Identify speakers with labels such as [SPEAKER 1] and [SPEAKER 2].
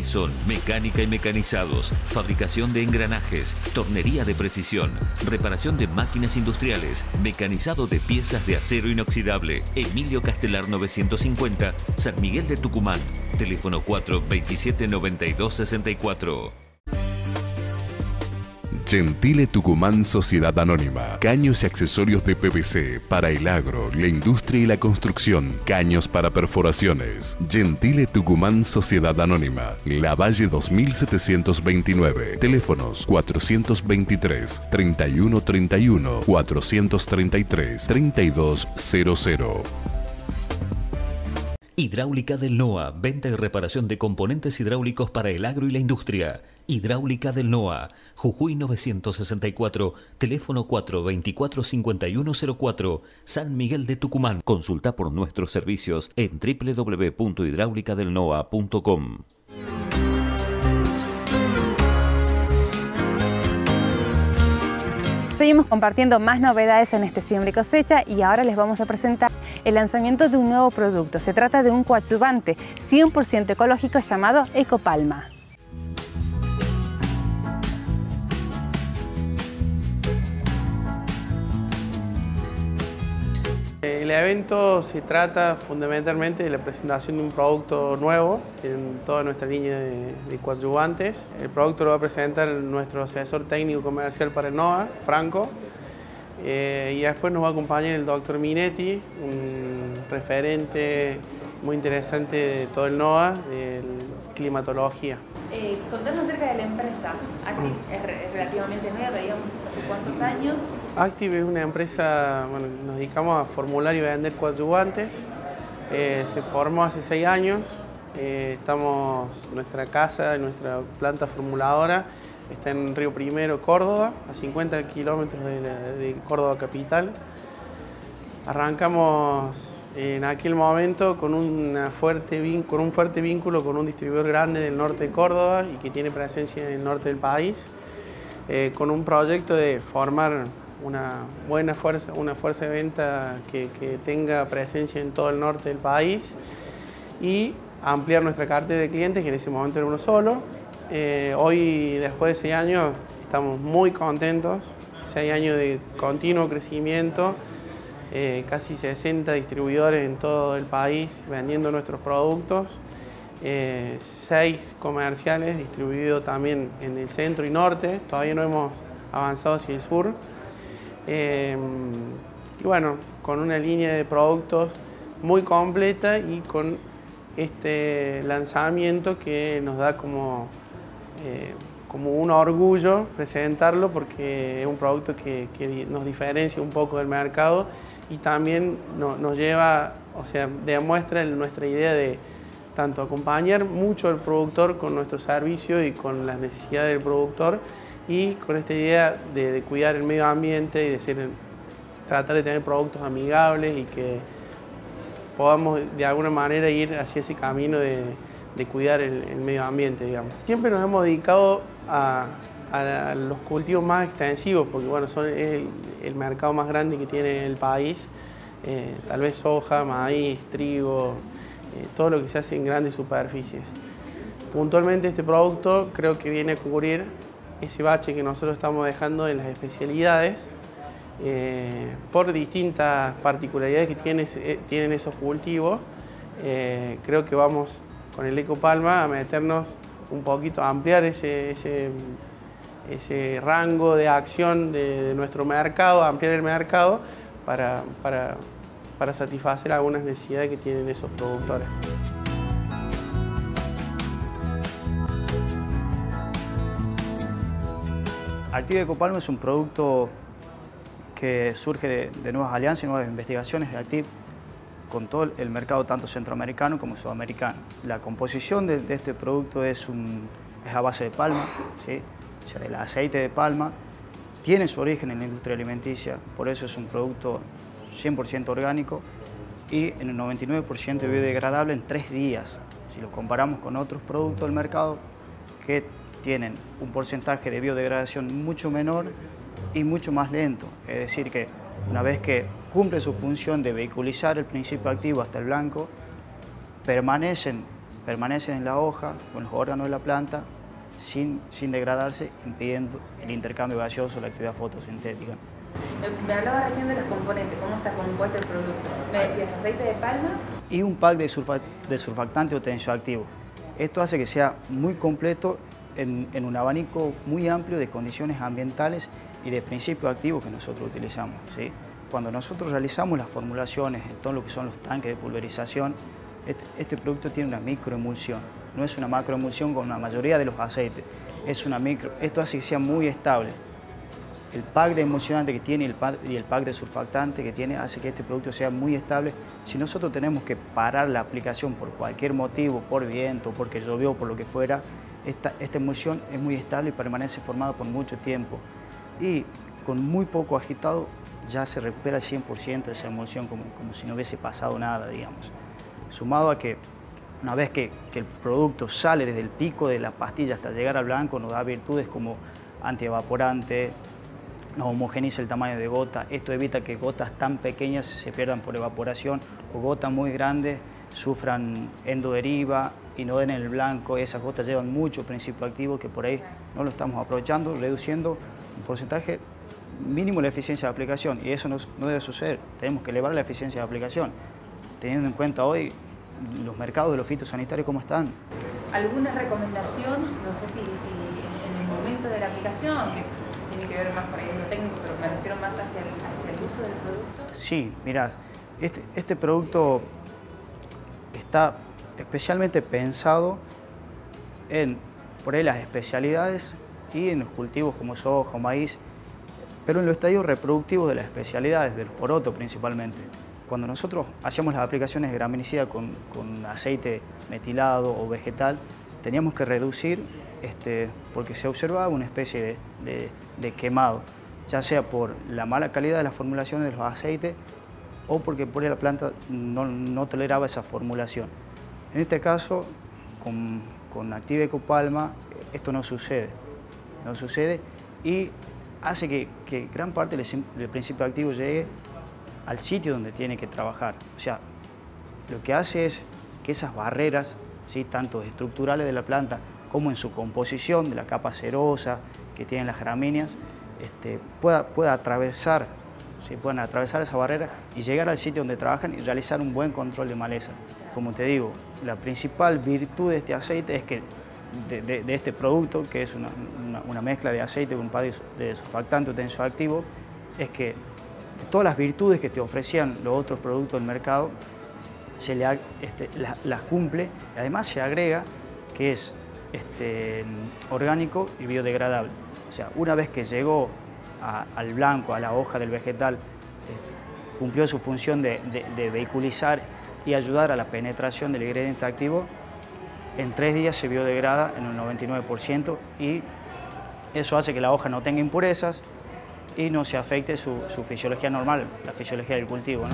[SPEAKER 1] Mesón, mecánica y mecanizados, fabricación de engranajes, tornería de precisión, reparación de máquinas industriales, mecanizado de piezas de acero inoxidable. Emilio Castelar 950, San Miguel de Tucumán. Teléfono 4 27 92 64.
[SPEAKER 2] Gentile Tucumán Sociedad Anónima. Caños y accesorios de PVC para el agro, la industria y la construcción. Caños para perforaciones. Gentile Tucumán Sociedad Anónima. La Valle 2729. Teléfonos 423 3131 433 3200.
[SPEAKER 1] Hidráulica del NOA. Venta y reparación de componentes hidráulicos para el agro y la industria. Hidráulica del NOA Jujuy 964, teléfono 424-5104, San Miguel de Tucumán. Consulta por nuestros servicios en www.hidraulicadelnoa.com.
[SPEAKER 3] Seguimos compartiendo más novedades en este Siembra y Cosecha y ahora les vamos a presentar el lanzamiento de un nuevo producto. Se trata de un coadyuvante 100% ecológico llamado Ecopalma.
[SPEAKER 4] El evento se trata fundamentalmente de la presentación de un producto nuevo en toda nuestra línea de, coadyuvantes. El producto lo va a presentar nuestro asesor técnico comercial para el NOA, Franco, eh, y después nos va a acompañar el doctor Minetti, un referente muy interesante de todo el NOA, de climatología.
[SPEAKER 3] Eh, contanos acerca de la empresa. Es, relativamente nueva, digamos, ¿hace cuántos años?
[SPEAKER 4] Active es una empresa, nos dedicamos a formular y vender coadyuvantes. Eh, se formó hace seis años. Eh, estamos, nuestra casa, nuestra planta formuladora está en Río Primero, Córdoba, a 50 kilómetros de, de Córdoba capital. Arrancamos en aquel momento con, una fuerte, con un fuerte vínculo con un distribuidor grande del norte de Córdoba y que tiene presencia en el norte del país, eh, con un proyecto de formar una buena fuerza, una fuerza de venta que, tenga presencia en todo el norte del país y ampliar nuestra cartera de clientes, que en ese momento era uno solo. Eh, hoy, después de seis años, estamos muy contentos, seis años de continuo crecimiento, eh, casi 60 distribuidores en todo el país vendiendo nuestros productos, eh, seis comerciales distribuidos también en el centro y norte, todavía no hemos avanzado hacia el sur. Eh, y bueno, con una línea de productos muy completa y con este lanzamiento que nos da como, como un orgullo presentarlo porque es un producto que, nos diferencia un poco del mercado y también nos lleva, o sea, demuestra nuestra idea de tanto acompañar mucho al productor con nuestro servicio y con las necesidades del productor y con esta idea de, cuidar el medio ambiente y de ser, tratar de tener productos amigables y que podamos de alguna manera ir hacia ese camino de, cuidar el, medio ambiente, digamos. Siempre nos hemos dedicado a, los cultivos más extensivos, porque bueno, son el, el mercado más grande que tiene el país, eh, tal vez soja, maíz, trigo, eh, todo lo que se hace en grandes superficies. Puntualmente este producto creo que viene a cubrir ese bache que nosotros estamos dejando en las especialidades eh, por distintas particularidades que tiene, tienen esos cultivos. creo que vamos con el Eco Palma a meternos un poquito, a ampliar ese ese rango de acción de, nuestro mercado, ampliar el mercado para, para, satisfacer algunas necesidades que tienen esos productores.
[SPEAKER 5] Active Ecopalma es un producto que surge de, nuevas alianzas y nuevas investigaciones de Active con todo el mercado tanto centroamericano como sudamericano. La composición de, este producto es a base de palma, ¿sí? o sea, del aceite de palma, tiene su origen en la industria alimenticia, por eso es un producto 100% orgánico y en el 99% biodegradable en tres días. Si lo comparamos con otros productos del mercado que tienen un porcentaje de biodegradación mucho menor y mucho más lento. Es decir, que una vez que cumple su función de vehiculizar el principio activo hasta el blanco, permanecen permanecen en la hoja, con los órganos de la planta, sin, sin degradarse, impidiendo el intercambio gaseoso, la actividad fotosintética.
[SPEAKER 3] Me hablaba recién de los componentes, cómo está compuesto el producto. Me decías aceite de palma.
[SPEAKER 5] Y un pack de, surfactante o tensioactivo. Esto hace que sea muy completo en, en, un abanico muy amplio de condiciones ambientales y de principios activos que nosotros utilizamos. ¿sí? Cuando nosotros realizamos las formulaciones en todo lo que son los tanques de pulverización, este, este producto tiene una microemulsión. No es una macroemulsión con la mayoría de los aceites, es una micro. Esto hace que sea muy estable el pack de emulsionante que tiene y el, pack, y el pack de surfactante que tiene hace que este producto sea muy estable. Si nosotros tenemos que parar la aplicación por cualquier motivo, por viento, porque llovió, por lo que fuera, esta, esta emulsión es muy estable y permanece formada por mucho tiempo. Y con muy poco agitado ya se recupera el 100% de esa emulsión como, como si no hubiese pasado nada, digamos. Sumado a que una vez que, que, el producto sale desde el pico de la pastilla hasta llegar al blanco, nos da virtudes como antievaporante, no homogeniza el tamaño de gota. Esto evita que gotas tan pequeñas se pierdan por evaporación o gotas muy grandes sufran endoderiva y no den el blanco. Esas gotas llevan mucho principio activo que por ahí no lo estamos aprovechando, reduciendo un porcentaje mínimo la eficiencia de aplicación y eso no, debe suceder. Tenemos que elevar la eficiencia de aplicación, teniendo en cuenta hoy los mercados de los fitosanitarios cómo están.
[SPEAKER 3] ¿Alguna recomendación, no sé si, en el momento de la aplicación, tiene que ver más con lo técnico, pero me refiero más hacia el, uso del producto.
[SPEAKER 5] Sí, mirá, este, este producto está especialmente pensado en por las especialidades y en los cultivos como soja o maíz, pero en los estadios reproductivos de las especialidades, del poroto principalmente. Cuando nosotros hacíamos las aplicaciones de graminicida con, con aceite metilado o vegetal, teníamos que reducir este, porque se observaba una especie de, quemado, ya sea por la mala calidad de la formulación de los aceites o porque por la planta no, toleraba esa formulación. En este caso, con, con Active Ecopalma, esto no sucede. No sucede y hace que, gran parte del, principio activo llegue al sitio donde tiene que trabajar. O sea, lo que hace es que esas barreras, tanto estructurales de la planta como en su composición de la capa cerosa que tienen las gramíneas, este, pueda, pueda atravesar, ¿sí? puedan atravesar esa barrera y llegar al sitio donde trabajan y realizar un buen control de maleza. Como te digo, la principal virtud de este aceite es que de, este producto, que es una, mezcla de aceite con un par de surfactante o tensioactivo, es que todas las virtudes que te ofrecían los otros productos del mercado, se le, este, las cumple y además se agrega que es este, orgánico y biodegradable. O sea, una vez que llegó al blanco, a la hoja del vegetal, eh, cumplió su función de, vehiculizar y ayudar a la penetración del ingrediente activo, en tres días se biodegrada en un 99% y eso hace que la hoja no tenga impurezas y no se afecte su, fisiología normal, la fisiología del cultivo.